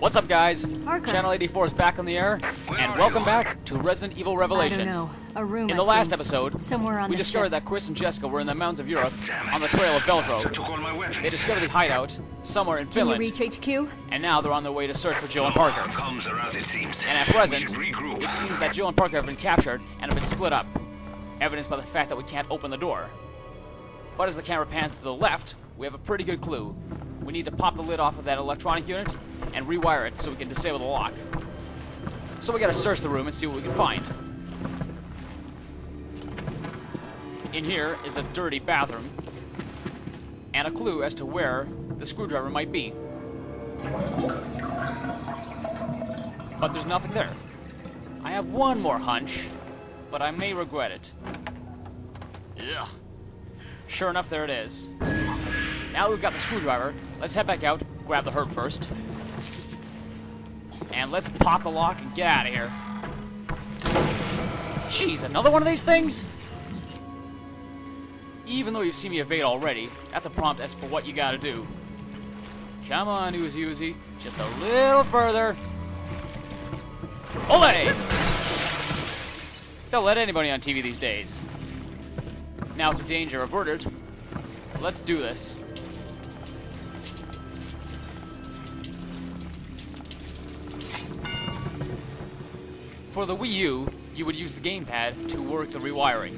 What's up, guys? Parker. Channel 84 is back on the air, Where and welcome you? back to Resident Evil I Revelations. don't know. A room. In I the last think. episode, Somewhere on we discovered ship. that Chris and Jessica were in the mountains of Europe on the trail of Bastard Veltro. took all my weapons. They discovered the hideout somewhere in Can you Finland, reach HQ? and now they're on their way to search for Jill and Parker. Comms as it seems. And at present, it seems that Jill and Parker have been captured and have been split up, evidenced by the fact that we can't open the door. But as the camera pans to the left, we have a pretty good clue. We need to pop the lid off of that electronic unit and rewire it so we can disable the lock. So we gotta search the room and see what we can find. In here is a dirty bathroom and a clue as to where the screwdriver might be. But there's nothing there. I have one more hunch, but I may regret it. Ugh. Sure enough, there it is. Now we've got the screwdriver, let's head back out, grab the herb first. And let's pop the lock and get out of here. Jeez, another one of these things? Even though you've seen me evade already, that's a prompt as for what you gotta do. Come on, Uzi Uzi. Just a little further. Ole! Don't let anybody on TV these days. Now, with danger averted, let's do this. For the Wii U, you would use the gamepad to work the rewiring.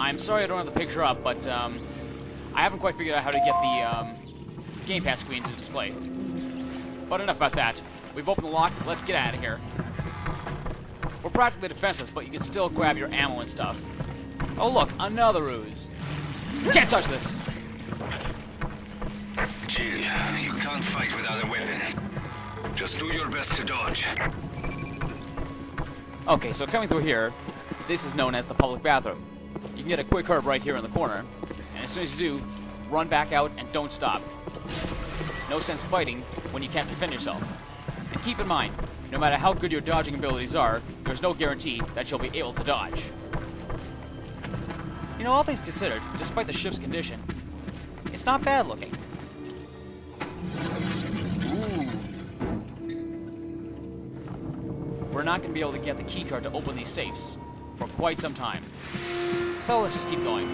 I'm sorry I don't have the picture up, but um, I haven't quite figured out how to get the um, gamepad screen to display. But enough about that. We've opened the lock, let's get out of here. We're practically defenseless, but you can still grab your ammo and stuff. Oh look, another ruse. Can't touch this! Jill, you can't fight without a weapon. Just do your best to dodge. Okay, so coming through here, this is known as the public bathroom. You can get a quick herb right here in the corner, and as soon as you do, run back out and don't stop. No sense fighting when you can't defend yourself. And keep in mind, no matter how good your dodging abilities are, there's no guarantee that you'll be able to dodge. You know, all things considered, despite the ship's condition, it's not bad looking. We're not going to be able to get the keycard to open these safes for quite some time. So let's just keep going.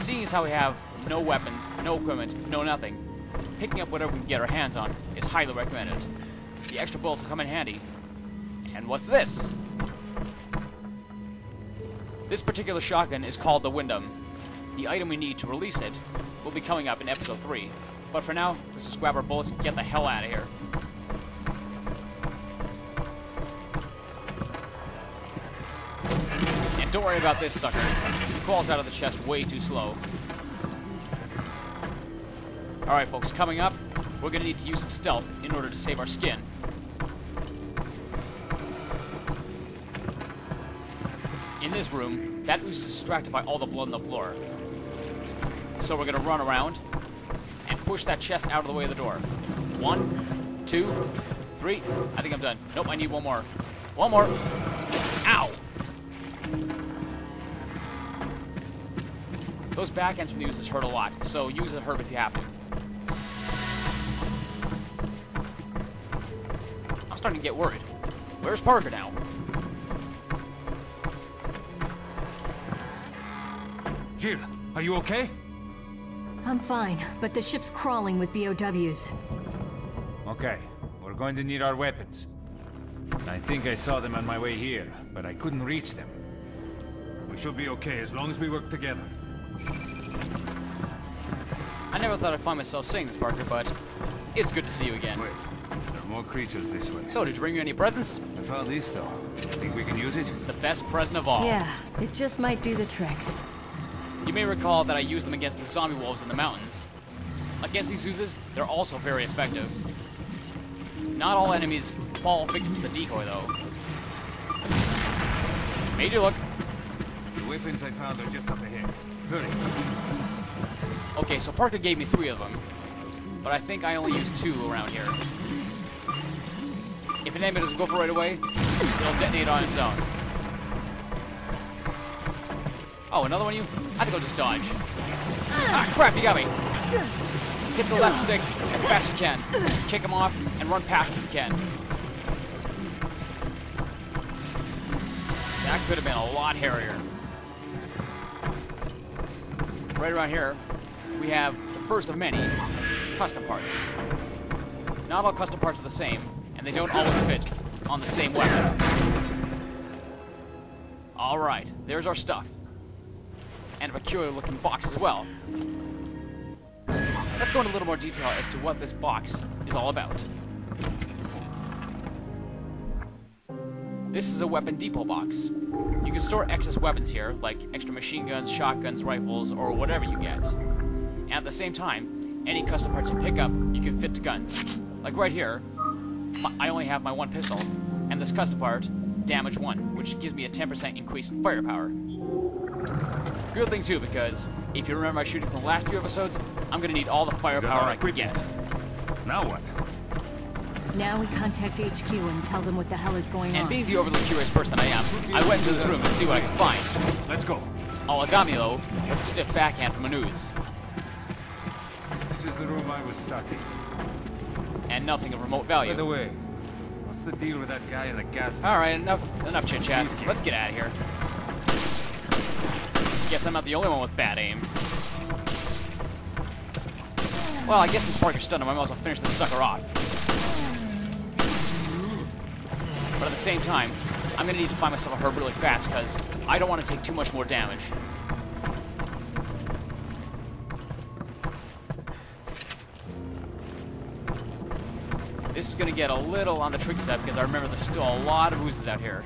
Seeing as how we have no weapons, no equipment, no nothing, picking up whatever we can get our hands on is highly recommended. The extra bullets will come in handy. And what's this? This particular shotgun is called the Wyndham. The item we need to release it will be coming up in episode 3. But for now, let's just grab our bullets and get the hell out of here. And don't worry about this sucker. He crawls out of the chest way too slow. Alright folks, coming up, we're gonna need to use some stealth in order to save our skin. In this room, that ooze is distracted by all the blood on the floor. So we're gonna run around push that chest out of the way of the door. One, two, three. I think I'm done. Nope, I need one more. One more. Ow! Those back ends from the oozes hurt a lot, so use a herb if you have to. I'm starting to get worried. Where's Parker now? Jill, are you okay? I'm fine, but the ship's crawling with BOWs. Okay, we're going to need our weapons. I think I saw them on my way here, but I couldn't reach them. We should be okay as long as we work together. I never thought I'd find myself saying this, Parker, but it's good to see you again. Wait, there are more creatures this way. So, did you bring me any presents? I found this though. Think we can use it? The best present of all. Yeah, it just might do the trick. You may recall that I used them against the zombie wolves in the mountains. Against these oozes, they're also very effective. Not all enemies fall victim to the decoy, though. Made you look. The weapons I found are just up ahead. Hurry. Okay, so Parker gave me three of them, but I think I only used two around here. If an enemy doesn't go for it right away, it'll detonate on its own. Oh, another one of you? I think I'll just dodge. Ah, crap, you got me. Hit the left stick as fast as you can. Kick him off and run past if you can. That could have been a lot hairier. Right around here, we have the first of many custom parts. Not all custom parts are the same, and they don't always fit on the same weapon. Alright, there's our stuff. And a peculiar looking box as well. Let's go into a little more detail as to what this box is all about. This is a weapon depot box. You can store excess weapons here, like extra machine guns, shotguns, rifles, or whatever you get. And at the same time, any custom parts you pick up, you can fit to guns. Like right here, I only have my one pistol, and this custom part, damage 1, which gives me a 10% increase in firepower. Good thing too, because if you remember my shooting from the last few episodes, I'm gonna need all the firepower our I can get. Now what? Now we contact HQ and tell them what the hell is going And on. being the overly curious person I am, I went into this room to see what I could find. Let's go. All it got me, though, was a stiff backhand from a news, This is the room I was stuck in. and nothing of remote value. By the way, what's the deal with that guy in the gas? Alright, enough enough chit chat. Let's get out of here. Guess I'm not the only one with bad aim. Well, I guess since Parker's stunned I might as well finish this sucker off. But at the same time, I'm gonna need to find myself a herb really fast, because I don't want to take too much more damage. This is gonna get a little on the tricky side because I remember there's still a lot of oozes out here.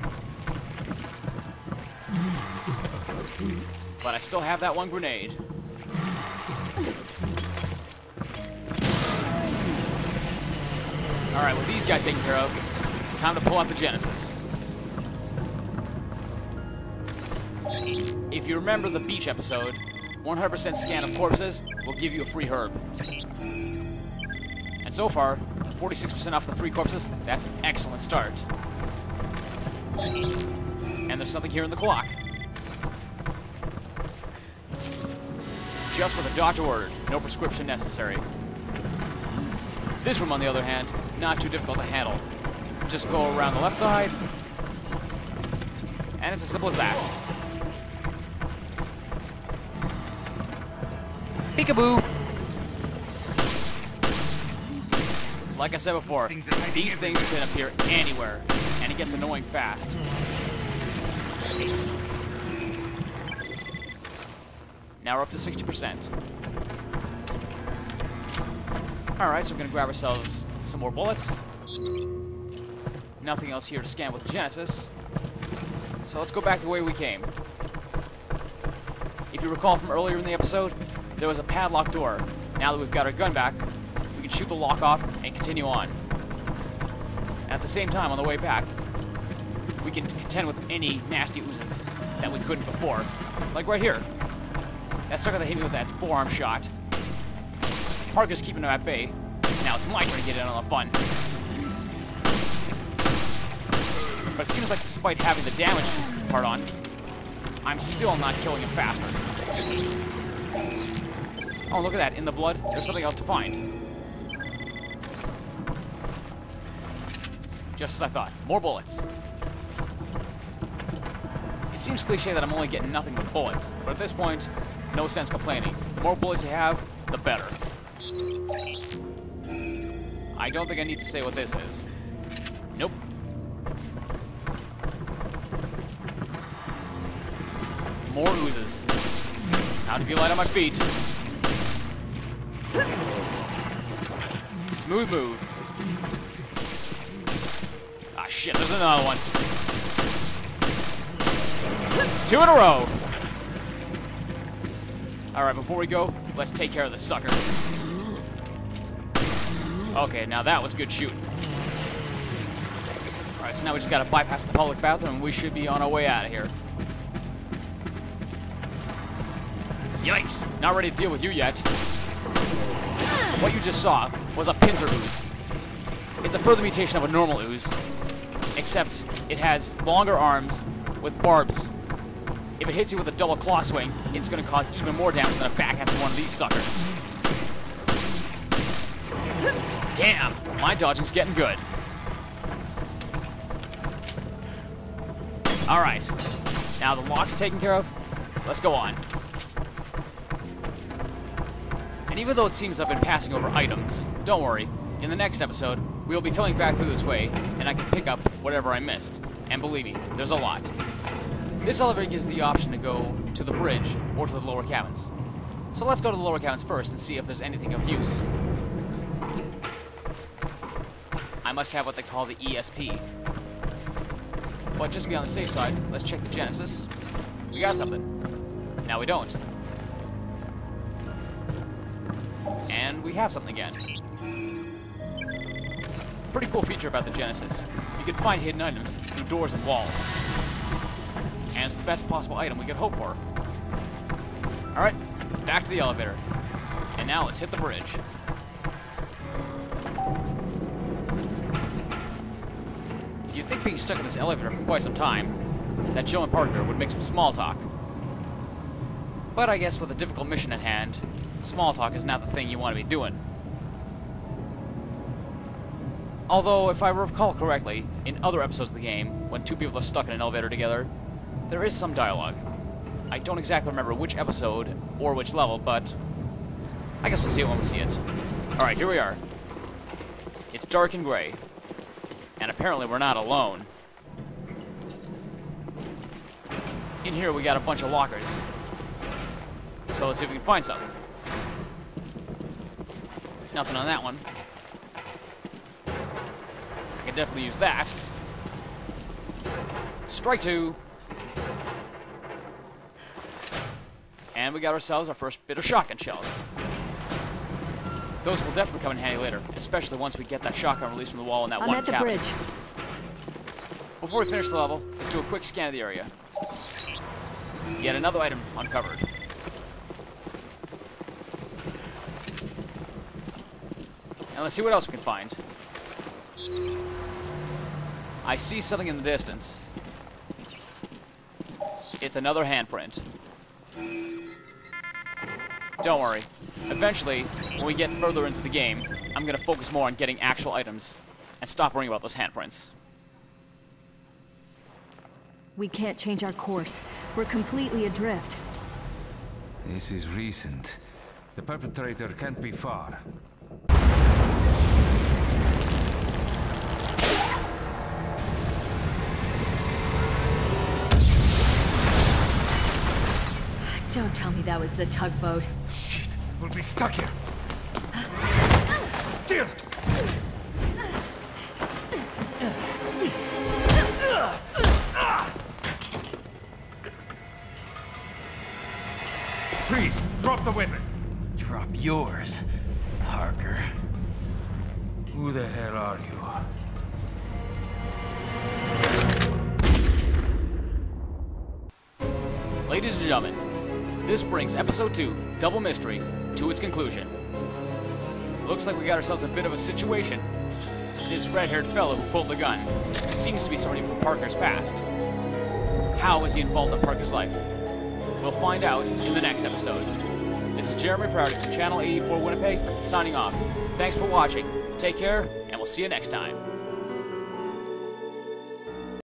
But I still have that one grenade. Alright, with these guys taken care of, time to pull out the Genesis. If you remember the beach episode, 100% scan of corpses will give you a free herb. And so far, 46% off the three corpses, that's an excellent start. And there's something here in the clock. Just what the doctor ordered, no prescription necessary. This room, on the other hand, not too difficult to handle. Just go around the left side, and it's as simple as that. Peekaboo! Like I said before, Things are hiding these things can appear anywhere, and it gets annoying fast. Now we're up to 60%. Alright, so we're gonna grab ourselves some more bullets. Nothing else here to scan with Genesis. So let's go back the way we came. If you recall from earlier in the episode, there was a padlock door. Now that we've got our gun back, we can shoot the lock off and continue on. At the same time, on the way back, we can contend with any nasty oozes that we couldn't before. Like right here. That sucker that hit me with that forearm shot. Parker's keeping him at bay. Now it's my turn to get in on the fun. But it seems like despite having the damage part on, I'm still not killing him faster. Oh, look at that. In the blood, there's something else to find. Just as I thought. More bullets. It seems cliche that I'm only getting nothing but bullets, but at this point, no sense complaining. The more bullets you have, the better. I don't think I need to say what this is. Nope. More oozes. Time to be light on my feet. Smooth move. Ah, shit, there's another one. Two in a row. Alright, before we go, let's take care of the sucker. Okay, now that was good shooting. Alright, so now we just gotta bypass the public bathroom and we should be on our way out of here. Yikes! Not ready to deal with you yet. What you just saw was a pincer ooze. It's a further mutation of a normal ooze, except it has longer arms with barbs. If it hits you with a double claw swing, it's going to cause even more damage than a backhand from one of these suckers. Damn, my dodging's getting good. Alright, now the lock's taken care of, let's go on. And even though it seems I've been passing over items, don't worry, in the next episode, we will be coming back through this way, and I can pick up whatever I missed. And believe me, there's a lot. This elevator gives the option to go to the bridge or to the lower cabins. So let's go to the lower cabins first and see if there's anything of use. I must have what they call the ESP. But just to be on the safe side, let's check the Genesis. We got something. Now we don't. And we have something again. Pretty cool feature about the Genesis. You can find hidden items through doors and walls. And it's the best possible item we could hope for. Alright, back to the elevator. And now let's hit the bridge. You'd think being stuck in this elevator for quite some time, that Jill and Parker would make some small talk. But I guess with a difficult mission at hand, small talk is not the thing you want to be doing. Although, if I recall correctly, in other episodes of the game, when two people are stuck in an elevator together, there is some dialogue. I don't exactly remember which episode or which level, but I guess we'll see it when we see it. Alright, here we are. It's dark and gray. And apparently we're not alone. In here we got a bunch of lockers. So let's see if we can find something. Nothing on that one. I can definitely use that. Strike two. And we got ourselves our first bit of shotgun shells. Those will definitely come in handy later, especially once we get that shotgun released from the wall in that I'm one at the cabin. bridge. Before we finish the level, let's do a quick scan of the area. Yet another item uncovered. And let's see what else we can find. I see something in the distance. It's another handprint. Don't worry. Eventually, when we get further into the game, I'm going to focus more on getting actual items and stop worrying about those handprints. We can't change our course. We're completely adrift. This is recent. The perpetrator can't be far. Don't tell me that was the tugboat. Shit, we'll be stuck here. Jill! Freeze! Drop the weapon! Drop yours, Parker. Who the hell are you? Ladies and gentlemen, this brings episode 2, Double Mystery, to its conclusion. Looks like we got ourselves a bit of a situation. This red-haired fellow who pulled the gun seems to be somebody from Parker's past. How is he involved in Parker's life? We'll find out in the next episode. This is Jeremy Prouty from Channel 84 Winnipeg, signing off. Thanks for watching, take care, and we'll see you next time.